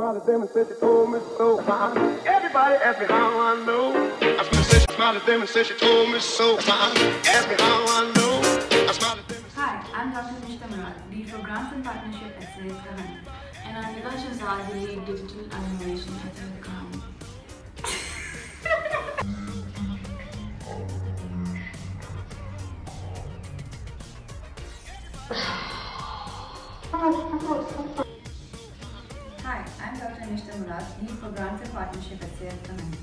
Smiley them and said she told me so. Everybody asked me how I know. I smiled, smiled at them and said she told me so. Asked me how I know. I smiled at them. Hi, I'm Dr. Nishta Murad, lead for Grants and Partnership at Sehat Kahani. And I'm Nida Shahzad, the lead digital and innovation at Sehat Kahani. Hi, Nishta Murad, for Grants and Partnership at Sehat Kahani.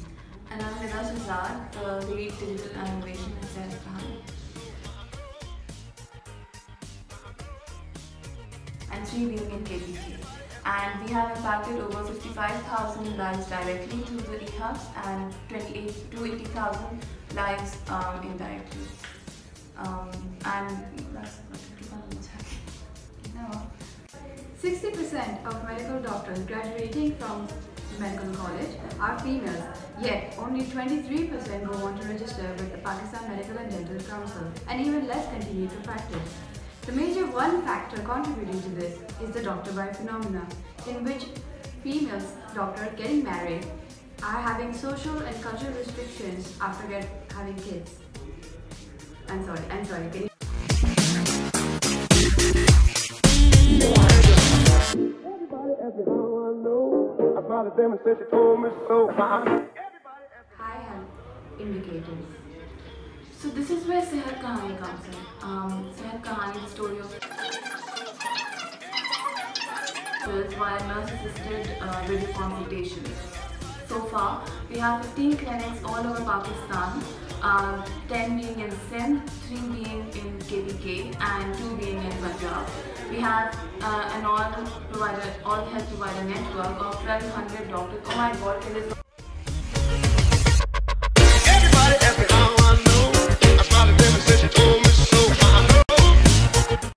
And I'm Nida Shahzad, the lead digital innovation at Sehat Kahani. and 3 being in KPK. And we have impacted over 55,000 lives directly through the e-hubs and 28 to 80,000 lives um, indirectly. Um, and 60% of medical doctors graduating from medical college are females, yet only 23% go on to register with the Pakistan Medical and Dental Council, and even less continue to practice. The major one factor contributing to this is the doctor bride phenomena, in which females doctors getting married are having social and cultural restrictions after having kids. I'm sorry, I'm sorry. Smiled at them and said she told me so. high indicators? So this is where Sehat Kahani comes in. Um, Sehat Kahani, the story of via nurse-assisted uh, video consultations. So far, we have 15 clinics all over Pakistan, um, 10 being in Sindh, 3 being in KPK and 2 being in Punjab. We have uh, an all provider, all health provider network of 1200 doctors. Oh my god,